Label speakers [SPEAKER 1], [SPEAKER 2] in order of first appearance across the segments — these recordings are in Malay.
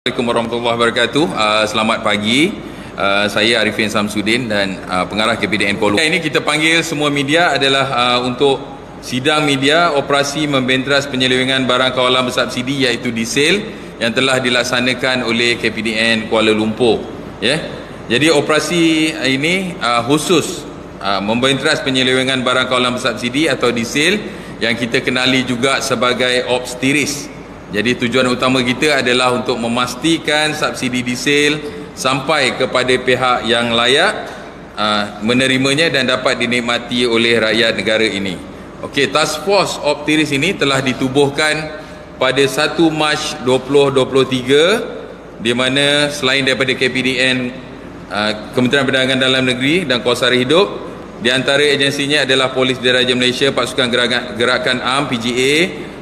[SPEAKER 1] Assalamualaikum warahmatullahi wabarakatuh. Uh, selamat pagi. Uh, saya Arifin Samsudin dan uh, pengarah KPDN Kuala Lumpur. Ini kita panggil semua media adalah uh, untuk sidang media operasi membentras penyelewengan barang kawalan bersubsidi iaitu diesel yang telah dilaksanakan oleh KPDN Kuala Lumpur. Yeah. Jadi operasi ini uh, khusus uh, membentras penyelewengan barang kawalan bersubsidi atau diesel yang kita kenali juga sebagai ops tiris. Jadi tujuan utama kita adalah untuk memastikan subsidi diesel sampai kepada pihak yang layak uh, menerimanya dan dapat dinikmati oleh rakyat negara ini. Okey, Task Force Optiris ini telah ditubuhkan pada 1 Mac 2023 di mana selain daripada KPDN uh, Kementerian Perdagangan Dalam Negeri dan Kuasara Hidup di antara agensinya adalah Polis Diraja Malaysia, Pasukan Gerakan, Gerakan AM PGA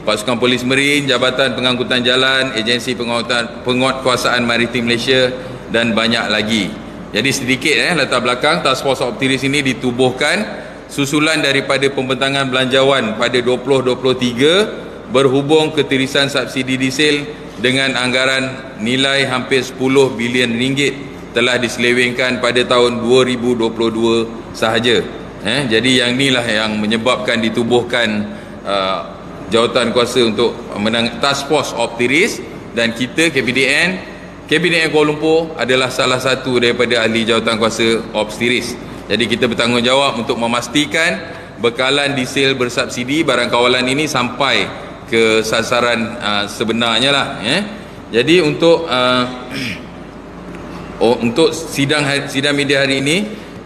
[SPEAKER 1] Pasukan Polis Merin, Jabatan Pengangkutan Jalan, Agensi Penguatkuasaan Penguatkuasaan Maritim Malaysia dan banyak lagi. Jadi sedikit eh latar belakang Task Force Optiris ini ditubuhkan susulan daripada pembentangan belanjawan pada 2023 berhubung ketirisan subsidi diesel dengan anggaran nilai hampir 10 bilion ringgit telah diselewengkan pada tahun 2022 sahaja. Eh, jadi yang inilah yang menyebabkan ditubuhkan uh, jawatan kuasa untuk menang task force optiris dan kita KPDN KPDN Kuala Lumpur adalah salah satu daripada ahli jawatan kuasa optiris jadi kita bertanggungjawab untuk memastikan bekalan diesel bersubsidi barang kawalan ini sampai ke sasaran uh, sebenarnya lah ya. jadi untuk uh, oh, untuk sidang sidang media hari ini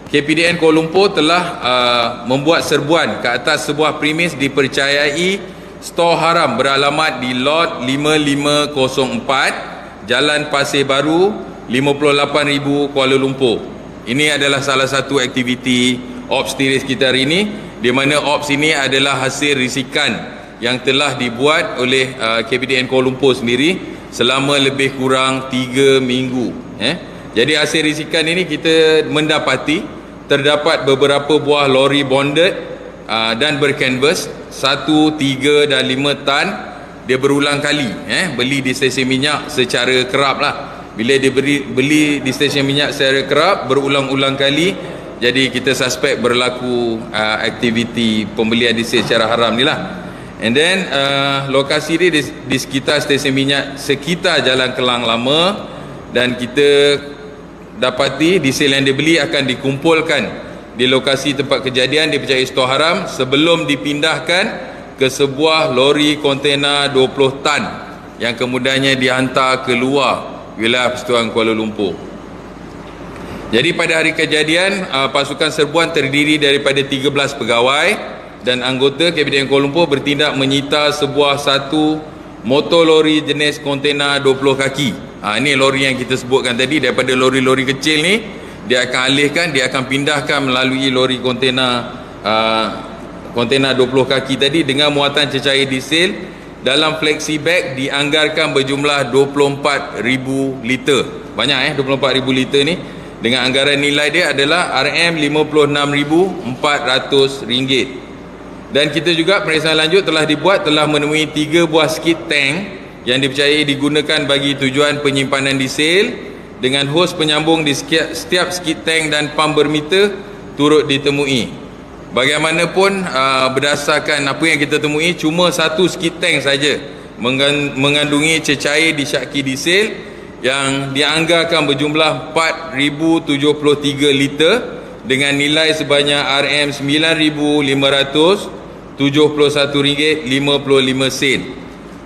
[SPEAKER 1] KPDN Kuala Lumpur telah uh, membuat serbuan ke atas sebuah premis dipercayai Stor haram beralamat di lot 5504 Jalan Pasir Baru 58000 Kuala Lumpur. Ini adalah salah satu aktiviti ops tiris kita hari ini di mana ops ini adalah hasil risikan yang telah dibuat oleh uh, KPDN Kuala Lumpur sendiri selama lebih kurang 3 minggu eh. Jadi hasil risikan ini kita mendapati terdapat beberapa buah lori bonded uh, dan bercanvas satu, tiga dan lima tan dia berulang kali eh, beli di stesen minyak secara kerap lah. Bila dia beri, beli di stesen minyak secara kerap berulang-ulang kali jadi kita suspek berlaku uh, aktiviti pembelian diesel secara haram ni lah. And then uh, lokasi dia di, di sekitar stesen minyak sekitar jalan Kelang Lama dan kita dapati diesel yang dibeli akan dikumpulkan di lokasi tempat kejadian dipercayai stor haram sebelum dipindahkan ke sebuah lori kontena 20 tan yang kemudiannya dihantar ke luar wilayah Persatuan Kuala Lumpur. Jadi pada hari kejadian uh, pasukan serbuan terdiri daripada 13 pegawai dan anggota KPDN Kuala Lumpur bertindak menyita sebuah satu motor lori jenis kontena 20 kaki. Ha, ini lori yang kita sebutkan tadi daripada lori-lori kecil ni dia akan alihkan dia akan pindahkan melalui lori kontena uh, kontena 20 kaki tadi dengan muatan cecair diesel dalam flexi bag dianggarkan berjumlah 24,000 liter. Banyak eh 24,000 liter ni. Dengan anggaran nilai dia adalah RM56,400 ringgit. Dan kita juga pemeriksaan lanjut telah dibuat telah menemui 3 buah skid tank yang dipercayai digunakan bagi tujuan penyimpanan diesel dengan hos penyambung di setiap, setiap skid tank dan pump bermeter turut ditemui. Bagaimanapun uh, berdasarkan apa yang kita temui cuma satu skid tank saja mengandungi cecair di syaki diesel yang dianggarkan berjumlah 4073 liter dengan nilai sebanyak RM9571.55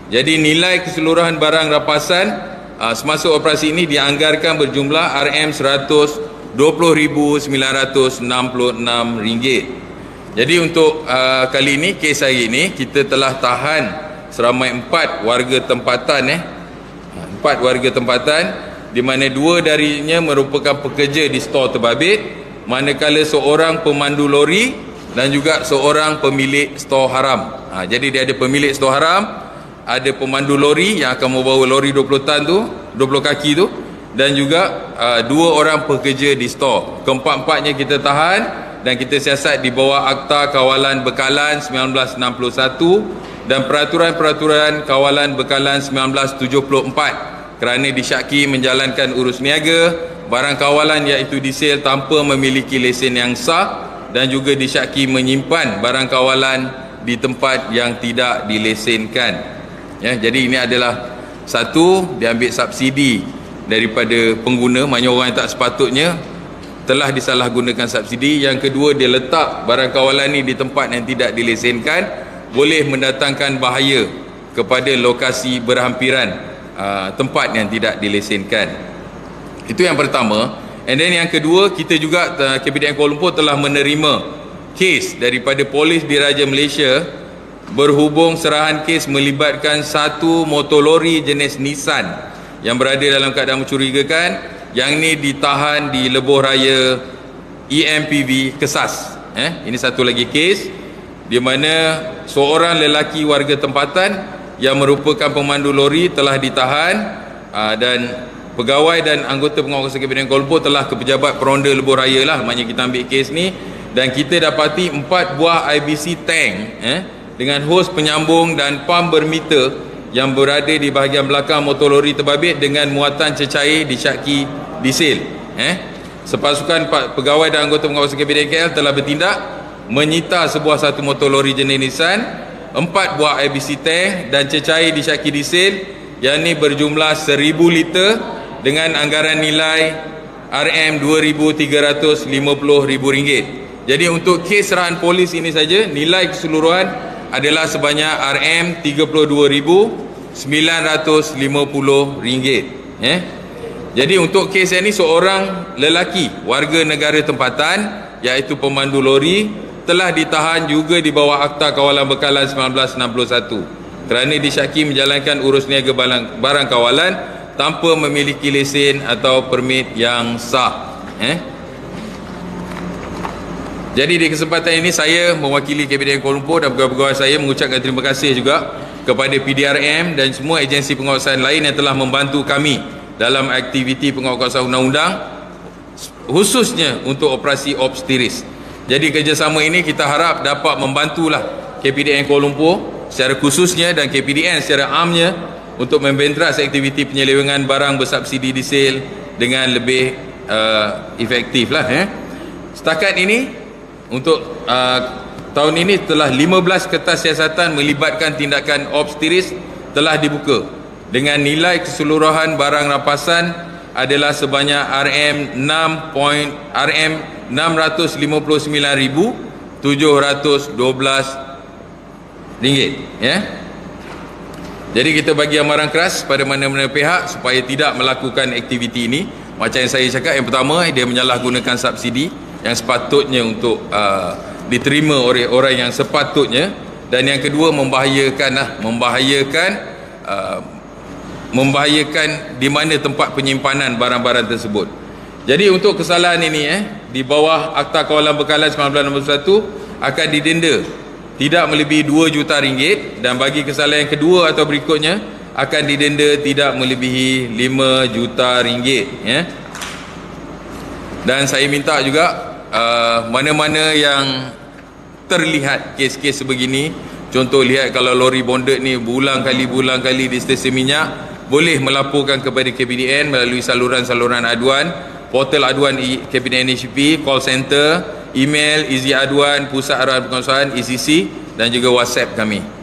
[SPEAKER 1] Jadi nilai keseluruhan barang rapasan uh, semasa operasi ini dianggarkan berjumlah RM120,966 ringgit. Jadi untuk uh, kali ini kes hari ini kita telah tahan seramai empat warga tempatan eh empat warga tempatan di mana dua darinya merupakan pekerja di stor terbabit manakala seorang pemandu lori dan juga seorang pemilik stor haram. Ha, jadi dia ada pemilik stor haram ada pemandu lori yang akan membawa lori 20 tan tu 20 kaki tu. Dan juga uh, dua orang pekerja di store. Keempat-empatnya kita tahan dan kita siasat di bawah Akta Kawalan Bekalan 1961 dan Peraturan-Peraturan Kawalan Bekalan 1974 kerana disyaki menjalankan urus niaga barang kawalan iaitu diesel tanpa memiliki lesen yang sah dan juga disyaki menyimpan barang kawalan di tempat yang tidak dilesenkan ya jadi ini adalah satu diambil subsidi daripada pengguna. Maknanya orang yang tak sepatutnya telah disalahgunakan subsidi. Yang kedua dia letak barang kawalan ini di tempat yang tidak dilesenkan. Boleh mendatangkan bahaya kepada lokasi berhampiran uh, tempat yang tidak dilesenkan. Itu yang pertama. And then yang kedua kita juga uh, KPDN Kuala Lumpur telah menerima kes daripada polis diraja Malaysia berhubung serahan kes melibatkan satu motor lori jenis Nissan yang berada dalam keadaan mencurigakan yang ini ditahan di lebuh raya EMPV Kesas. Eh ini satu lagi kes di mana seorang lelaki warga tempatan yang merupakan pemandu lori telah ditahan aa, ah, dan pegawai dan anggota pengawasan kabinet Lumpur telah ke pejabat peronda lebuh raya lah. Maknanya kita ambil kes ni dan kita dapati empat buah IBC tank eh, dengan hos penyambung dan pam bermeter yang berada di bahagian belakang motor lori terbabit dengan muatan cecair disyaki diesel eh. sepasukan pegawai dan anggota pengawasan kabinet KL telah bertindak menyita sebuah satu motor lori jenis Nissan empat buah IBC tank dan cecair disyaki diesel yang ini berjumlah 1000 liter dengan anggaran nilai RM 2,350,000 jadi untuk kes serahan polis ini saja nilai keseluruhan adalah sebanyak RM 32,950 ringgit eh? jadi untuk kes ini seorang lelaki warga negara tempatan iaitu pemandu lori telah ditahan juga di bawah Akta Kawalan Bekalan 1961 kerana disyaki menjalankan urus niaga barang, barang kawalan tanpa memiliki lesen atau permit yang sah. Eh? Jadi di kesempatan ini saya mewakili KBDN Kuala Lumpur dan pegawai-pegawai saya mengucapkan terima kasih juga kepada PDRM dan semua agensi pengawasan lain yang telah membantu kami dalam aktiviti pengawasan undang-undang khususnya untuk operasi Ops Tiris. Jadi kerjasama ini kita harap dapat membantulah KPDN Kuala Lumpur secara khususnya dan KPDN secara amnya untuk membentras aktiviti penyelewengan barang bersubsidi diesel dengan lebih uh, efektif lah eh. Setakat ini untuk uh, tahun ini telah 15 kertas siasatan melibatkan tindakan obstetris telah dibuka. Dengan nilai keseluruhan barang rampasan adalah sebanyak RM 6. RM 659,712 ringgit ya? Jadi kita bagi amaran keras pada mana-mana pihak supaya tidak melakukan aktiviti ini. Macam yang saya cakap yang pertama dia menyalahgunakan subsidi yang sepatutnya untuk uh, diterima oleh orang yang sepatutnya. Dan yang kedua membahayakan lah, membahayakan uh, membahayakan di mana tempat penyimpanan barang-barang tersebut. Jadi untuk kesalahan ini eh di bawah Akta Kawalan Bekalan 1961 akan didenda tidak melebihi 2 juta ringgit dan bagi kesalahan yang kedua atau berikutnya akan didenda tidak melebihi 5 juta ringgit ya. Dan saya minta juga uh, mana-mana yang terlihat kes-kes sebegini contoh lihat kalau lori bonded ni bulan kali bulan kali di stesen minyak boleh melaporkan kepada KPDN melalui saluran-saluran aduan portal aduan Kabinet NHP, call center, email, izi aduan, pusat aduan penguasaan, ECC dan juga WhatsApp kami.